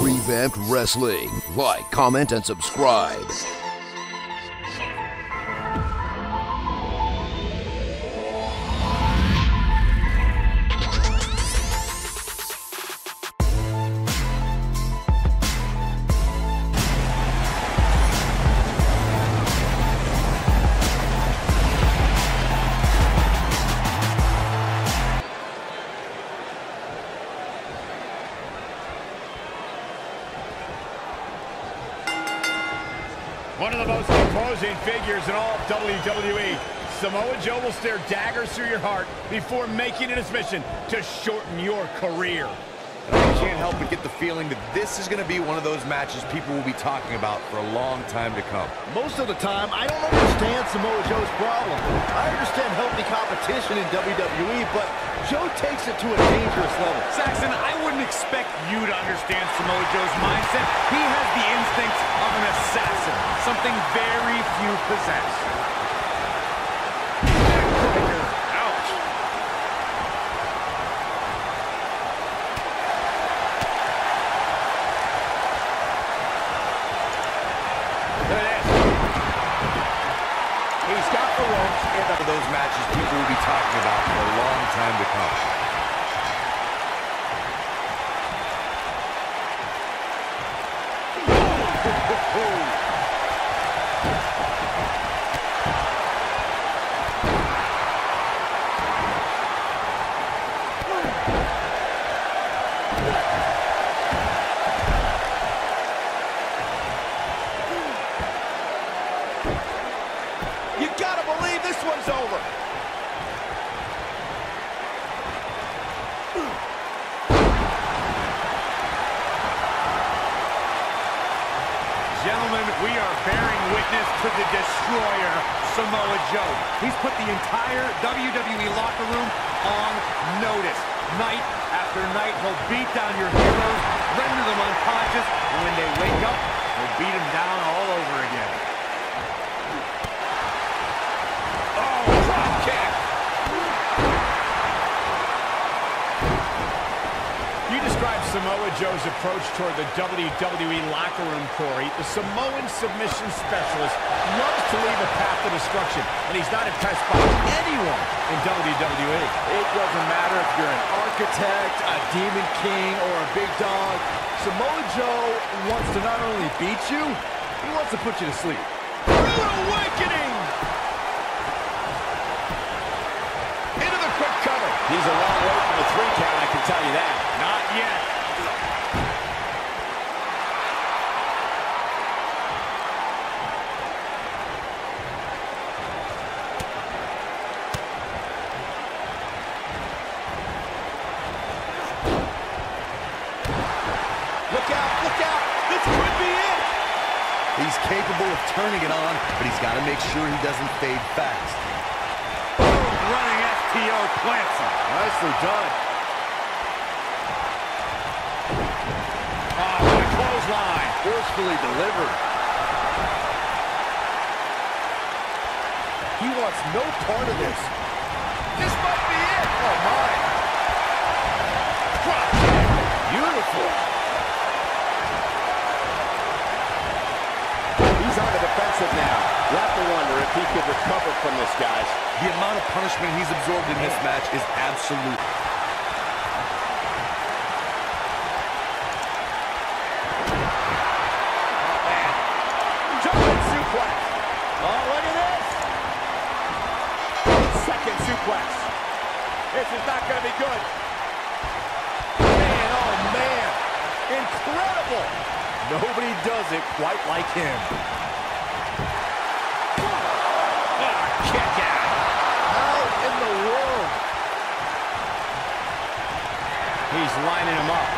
Revamped Wrestling. Like, comment, and subscribe. Joe will stare daggers through your heart before making it his mission to shorten your career. I can't help but get the feeling that this is going to be one of those matches people will be talking about for a long time to come. Most of the time, I don't understand Samoa Joe's problem. I understand healthy competition in WWE, but Joe takes it to a dangerous level. Saxton, I wouldn't expect you to understand Samoa Joe's mindset. He has the instincts of an assassin, something very few possess. Ouch. Look at this. He's got the ropes. One of those matches people will be talking about for a long time to come. You gotta believe this one's over. Gentlemen, we are bearing witness to the destroyer, Samoa Joe. He's put the entire WWE locker room on notice. Night after night, he'll beat down your heroes, render them unconscious, and when they wake up, he'll beat them down all over again. Oh, drop kick. You described Samoa Joe's approach toward the WWE locker room, Corey. The Samoan submission specialist loves to leave a path to destruction, and he's not impressed by anyone in WWE. It doesn't matter if you're an architect, a demon king, or a big dog. Samoa Joe wants to not only beat you, he wants to put you to sleep. Rude awakening! Into the quick cover. He's a long way from the three count, I can tell you that. Not yet. Look out, look out! This could be it! He's capable of turning it on, but he's got to make sure he doesn't fade fast. Running FTO plants him. Nicely done. Oh, what a clothesline. Forcefully delivered. He wants no part of this. This might be it. Oh, my. Drop kick. Beautiful. He's on the defensive now. You have to wonder if he could recover from this, guys. The amount of punishment he's absorbed in this match is absolute. Jumping suplex. Oh, look at this. Second suplex. This is not going to be good. Man, oh, man. Incredible. Nobody does it quite like him. Ah, kick out. How in the world? Lining him up.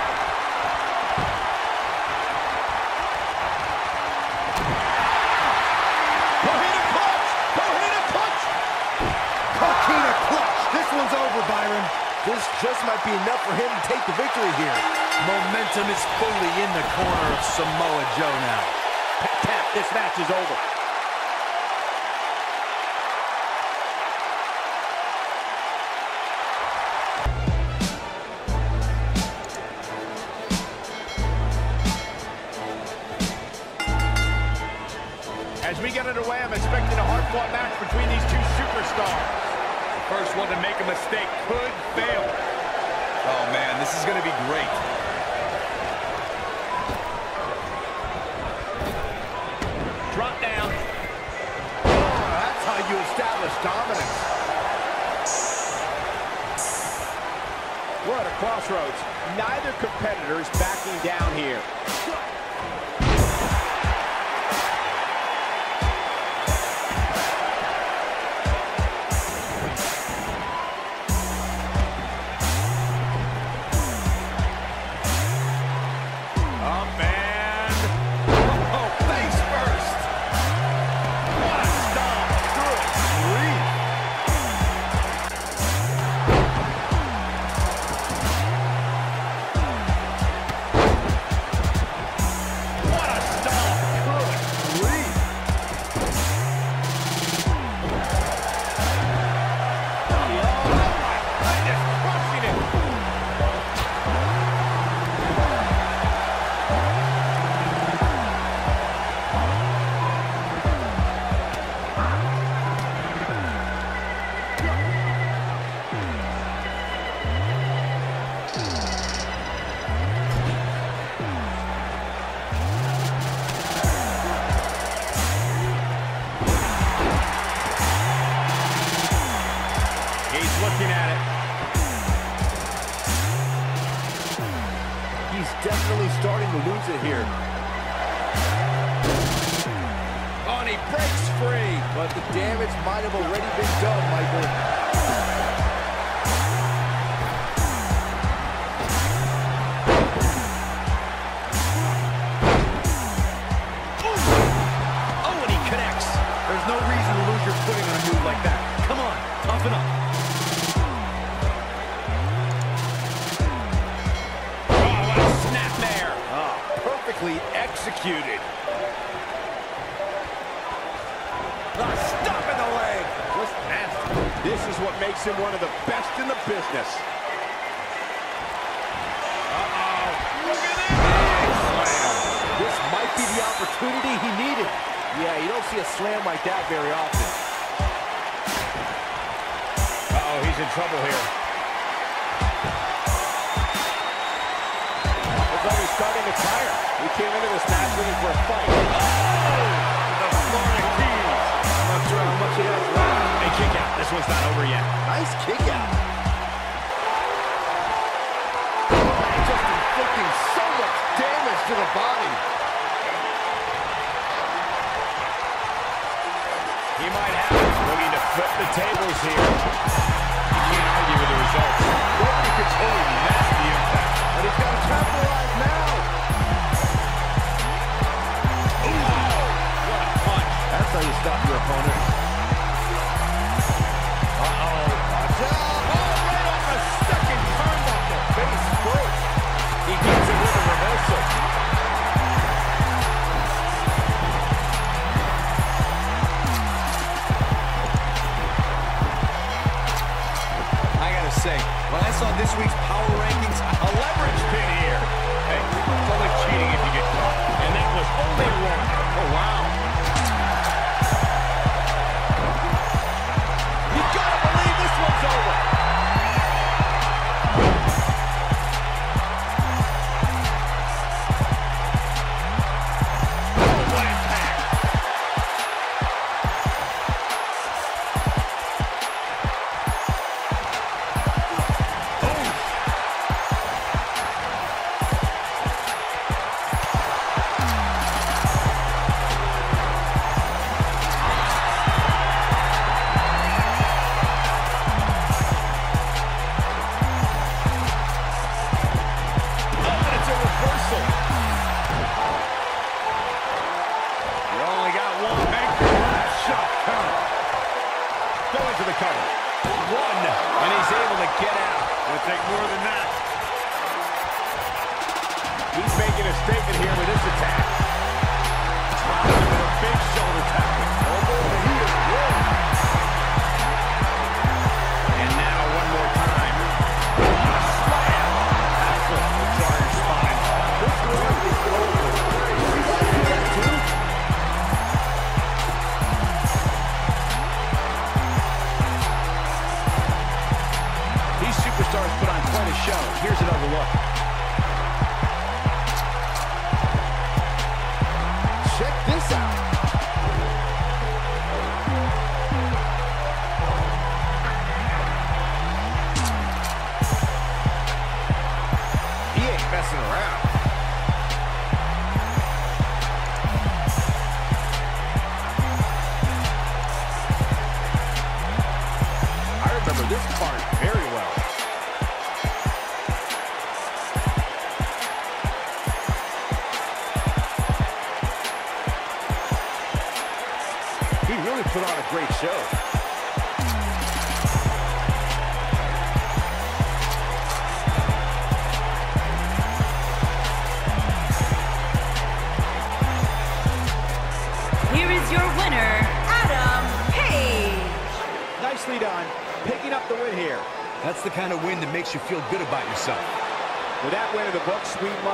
Coquina clutch! Coquina clutch! Coquina clutch! This one's over, Byron. This just might be enough for him to take the victory here. Momentum is fully in the corner of Samoa Joe now. Tap, tap. This match is over. breaks free. But the damage might have already been done, Michael. opportunity he needed. Yeah, you don't see a slam like that very often. Uh-oh, he's in trouble here. It's like he's starting to tire. He came into this match looking for a fight. Oh! The Florida Keys. I'm not sure how much he has left. A kick out. This one's not over yet. Nice kick out. Just inflicting so much damage to the body. He might have it. Looking to flip the tables here. Can't argue with the results. Could totally the impact. But he's got to capitalize now. Ooh, what a punch. That's how you stop your opponent.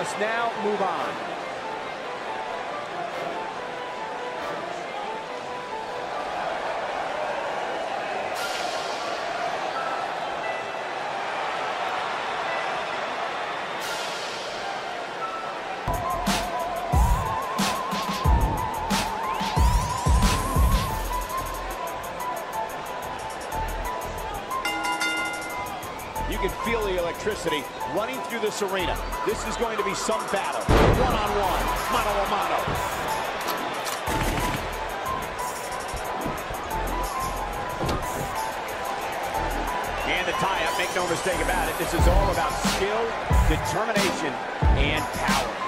Must now move on. Through this arena. This is going to be some battle. One-on-one, mano-a-mano. And the tie-up, make no mistake about it, this is all about skill, determination, and power.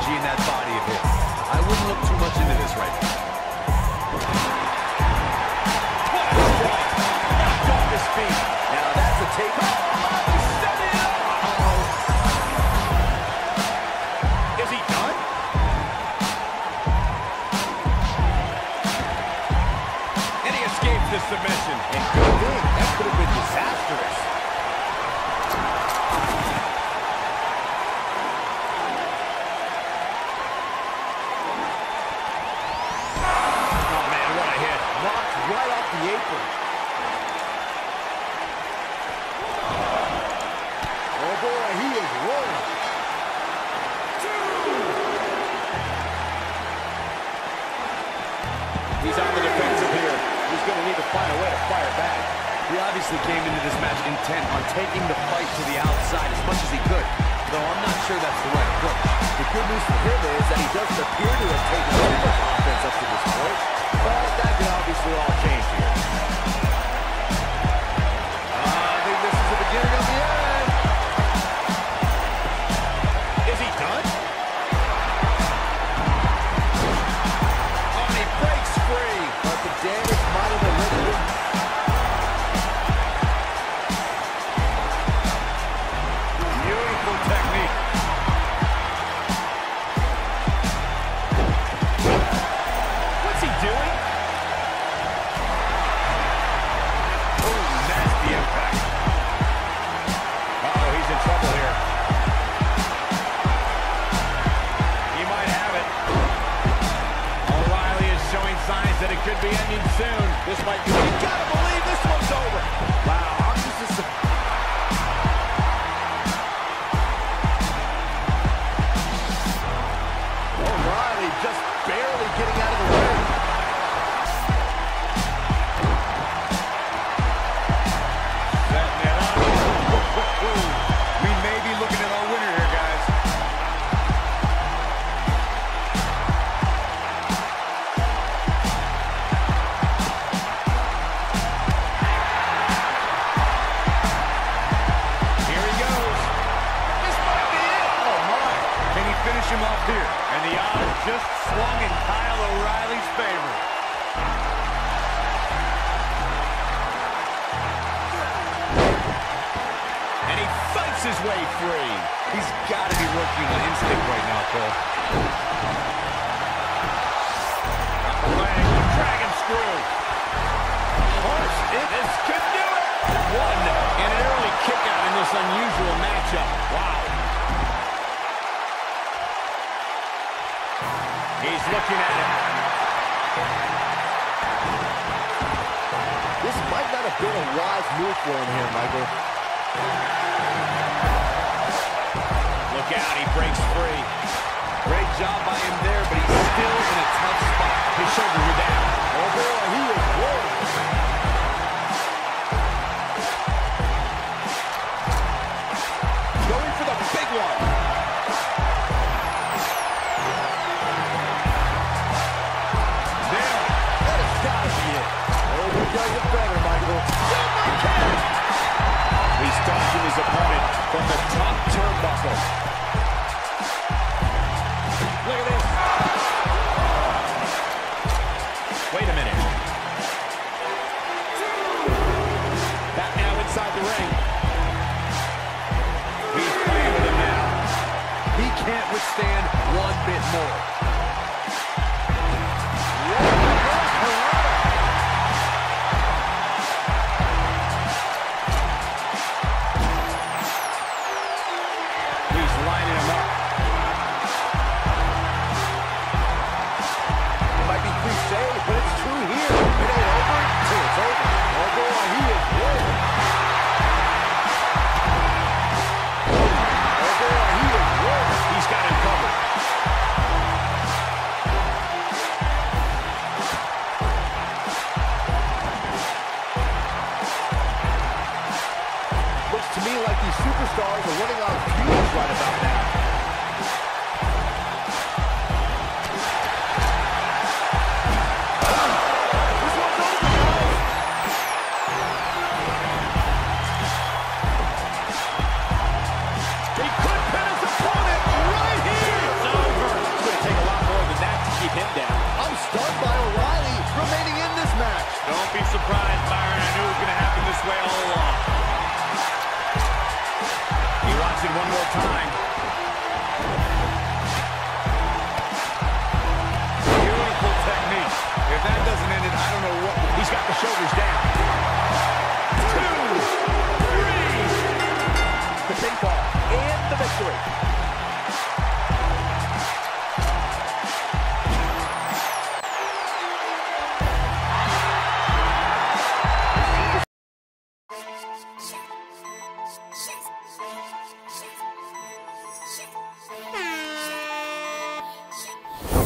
Energy in that body of his. I wouldn't look too much into this right now. Knocked off his feet. Now that's a take. Is he done? And he escapes the submission. And good thing. He obviously came into this match intent on taking the fight to the outside as much as he could, though I'm not sure that's the right approach. The good news for him is that he doesn't appear to have taken much offense up to this point. But that can obviously all change here. Could be ending soon. This might be. it. This could do it. One and an early kick out in this unusual matchup. Wow. He's looking at it. This might not have been a wise move for him here, Michael. Look out, he breaks free. Great job by him there, but he's still in a tough spot. His shoulders are down. Oh, boy, he is worried. his opponent from the top turnbuckle. He was right about that.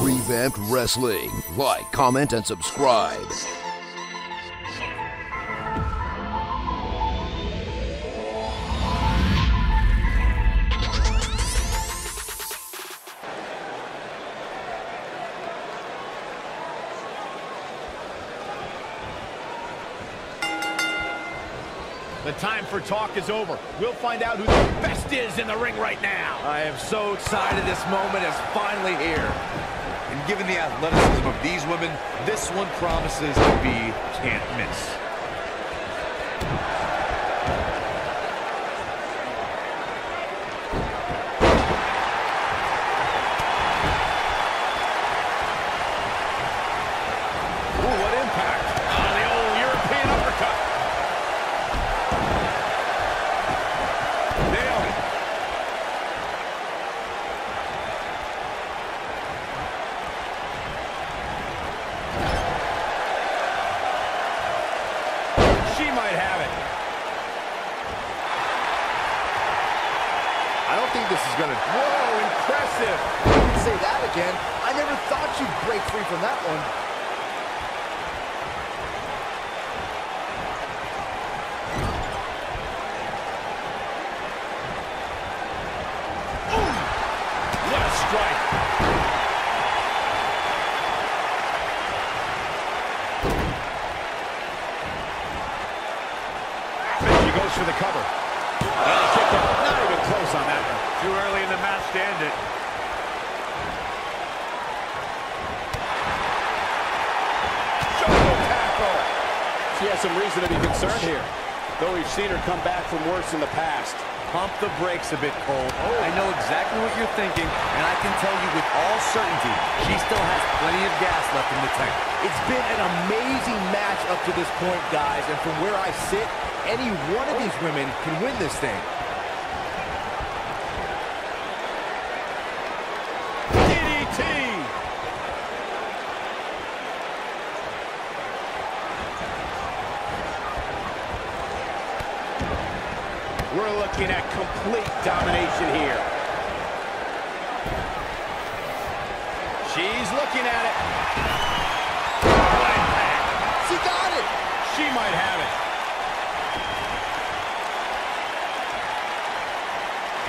Revamped Wrestling. Like, comment, and subscribe. talk is over. We'll find out who the best is in the ring right now. I am so excited this moment is finally here. And given the athleticism of these women, this one promises to be can't miss. She has some reason to be concerned here. Though we've seen her come back from worse in the past. Pump the brakes a bit, Cole. Oh. I know exactly what you're thinking, and I can tell you with all certainty, she still has plenty of gas left in the tank. It's been an amazing match up to this point, guys, and from where I sit, any one of these women can win this thing. DDT! We're looking at complete domination here. She's looking at it. She got it! She might have it.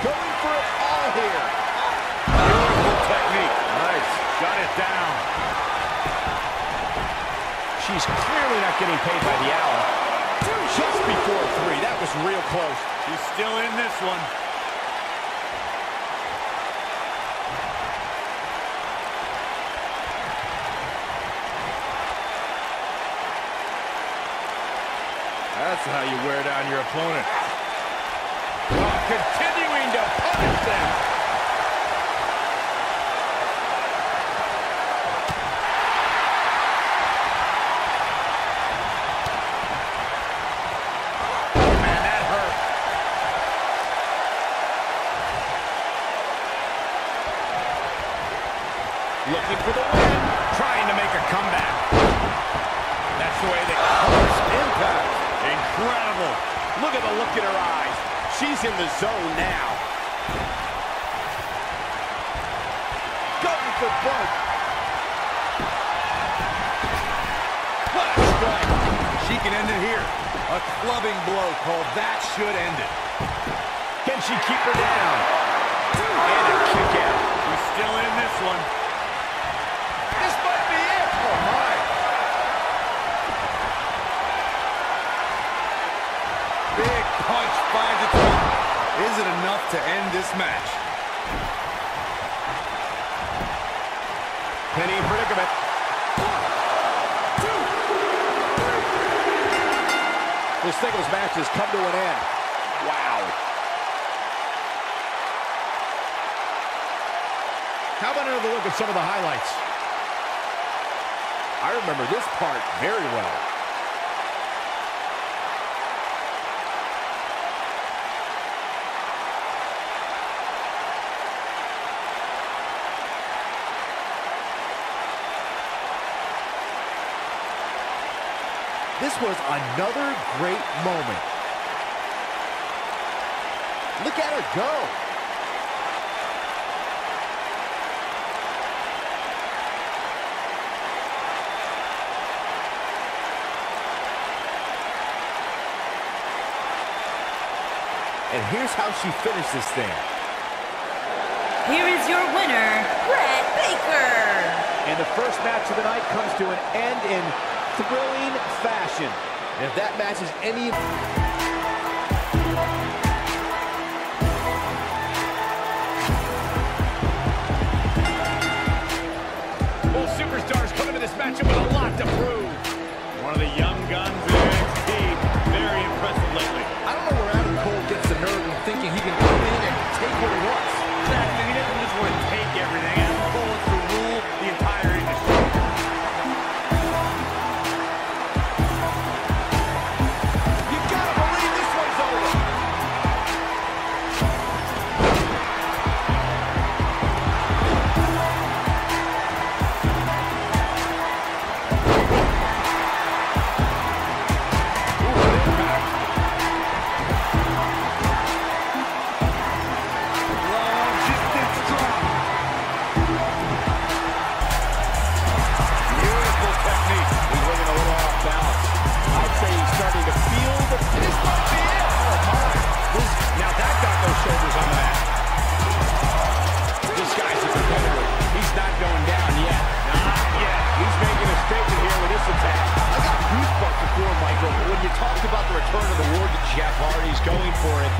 Going for it all here. Beautiful technique. Nice. Shut it down. She's clearly not getting paid by the hour. Just before three. That was real close. She's still in this one. That's how you wear down your opponent. While continuing to punish them. Man, that hurt. Looking for the win. Trying to make a comeback. That's the way they close impact. Incredible. Look at the look in her eyes. She's in the zone now. A strike. She can end it here. A clubbing blow called that should end it. Can she keep her down? And a kick out. She's still in this one. This might be it. Oh, my. Big punch finds its. Is it enough to end this match? Penny in predicament. This singles match has come to an end. Wow. How about another look at some of the highlights? I remember this part very well. This was another great moment. Look at her go. And here's how she finished this thing. Here is your winner, Britt Baker. And the first match of the night comes to an end in thrilling fashion. And if that matches any... Both superstars come into this matchup with a lot to prove. Before, Michael. When you talked about the return of the war to Jeff Hardy's going for it.